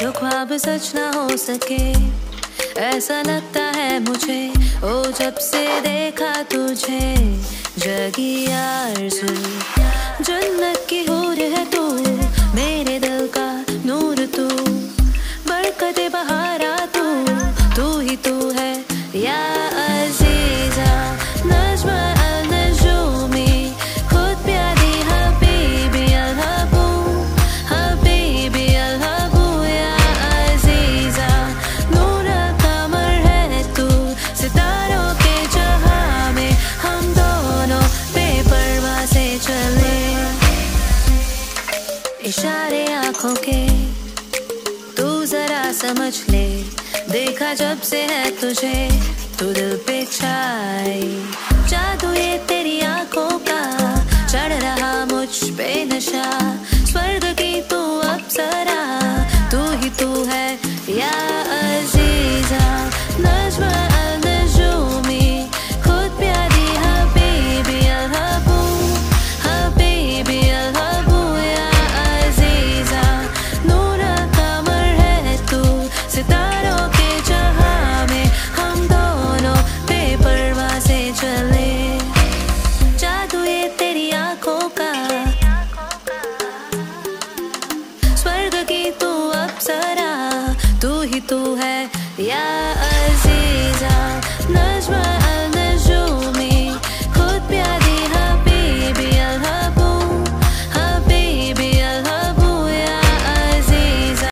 ख्वाब सच ना हो सके। ऐसा लगता है मुझे, ओ जब से देखा तुझे, जगी आरज़ू। जन्नत की हो है तू, मेरे दिल का नूर तू। बरकत बहारा इशारे आँखों के। तू जरा समझ ले, देखा जब से है तुझे, तू दिल पे छाई जादू ये तेरी आँखों का, चढ़ रहा मुझ पे नशा। तू है या